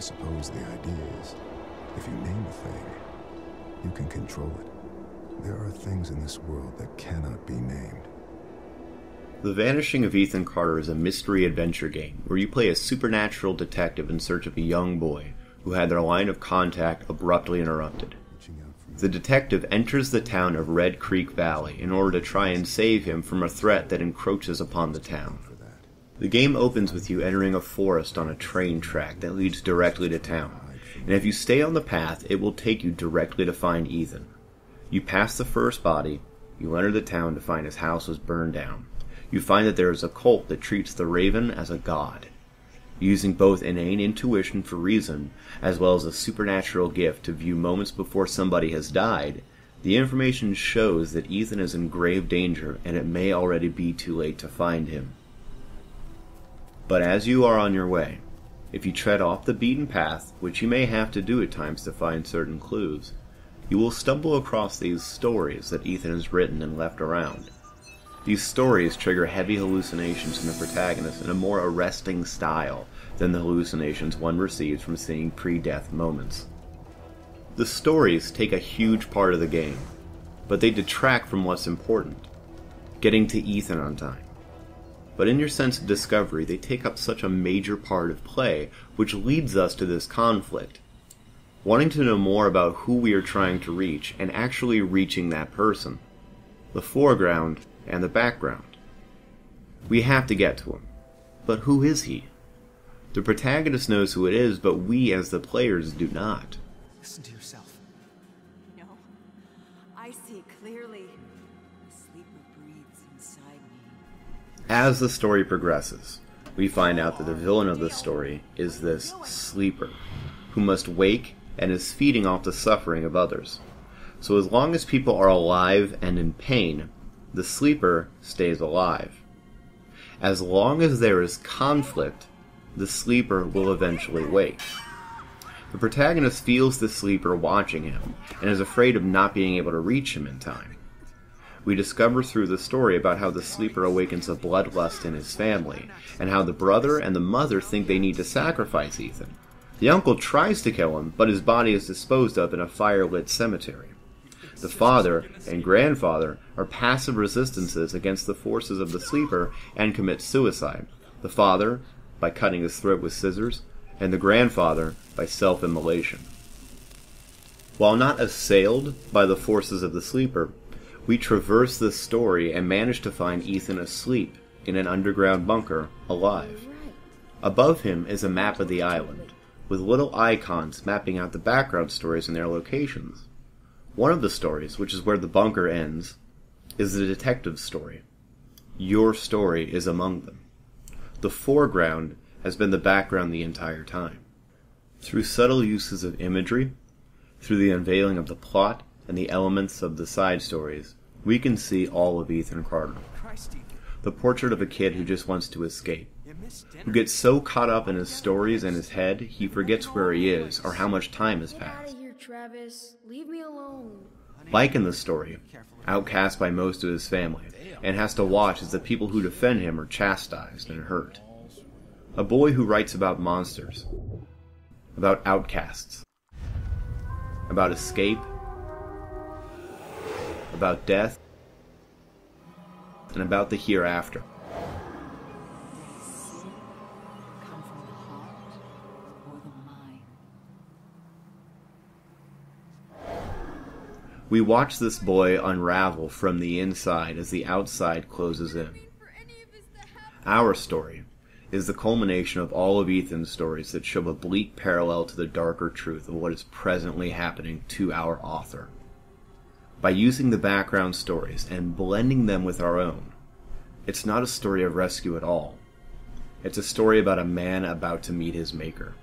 I suppose the idea is, if you name a thing, you can control it. There are things in this world that cannot be named. The Vanishing of Ethan Carter is a mystery adventure game where you play a supernatural detective in search of a young boy who had their line of contact abruptly interrupted. The detective enters the town of Red Creek Valley in order to try and save him from a threat that encroaches upon the town. The game opens with you entering a forest on a train track that leads directly to town, and if you stay on the path, it will take you directly to find Ethan. You pass the first body, you enter the town to find his house was burned down. You find that there is a cult that treats the raven as a god. Using both inane intuition for reason, as well as a supernatural gift to view moments before somebody has died, the information shows that Ethan is in grave danger and it may already be too late to find him. But as you are on your way, if you tread off the beaten path, which you may have to do at times to find certain clues, you will stumble across these stories that Ethan has written and left around. These stories trigger heavy hallucinations in the protagonist in a more arresting style than the hallucinations one receives from seeing pre death moments. The stories take a huge part of the game, but they detract from what's important getting to Ethan on time. But in your sense of discovery, they take up such a major part of play, which leads us to this conflict. Wanting to know more about who we are trying to reach and actually reaching that person. The foreground and the background. We have to get to him. But who is he? The protagonist knows who it is, but we as the players do not. Listen to yourself. No. I see clearly. As the story progresses, we find out that the villain of the story is this sleeper, who must wake and is feeding off the suffering of others. So as long as people are alive and in pain, the sleeper stays alive. As long as there is conflict, the sleeper will eventually wake. The protagonist feels the sleeper watching him and is afraid of not being able to reach him in time. We discover through the story about how the sleeper awakens a bloodlust in his family, and how the brother and the mother think they need to sacrifice Ethan. The uncle tries to kill him, but his body is disposed of in a fire-lit cemetery. The father and grandfather are passive resistances against the forces of the sleeper and commit suicide. The father, by cutting his throat with scissors, and the grandfather, by self immolation. While not assailed by the forces of the sleeper, we traverse this story and manage to find Ethan asleep in an underground bunker, alive. Above him is a map of the island, with little icons mapping out the background stories and their locations. One of the stories, which is where the bunker ends, is the detective's story. Your story is among them. The foreground has been the background the entire time. Through subtle uses of imagery, through the unveiling of the plot and the elements of the side stories, we can see all of Ethan Carter. The portrait of a kid who just wants to escape, who gets so caught up in his stories and his head he forgets where he is or how much time has passed. Travis. Leave me alone. Like in the story, outcast by most of his family, and has to watch as the people who defend him are chastised and hurt. A boy who writes about monsters, about outcasts, about escape, about death, and about the hereafter. We watch this boy unravel from the inside as the outside closes in. Our story is the culmination of all of Ethan's stories that show a bleak parallel to the darker truth of what is presently happening to our author. By using the background stories and blending them with our own, it's not a story of rescue at all. It's a story about a man about to meet his maker.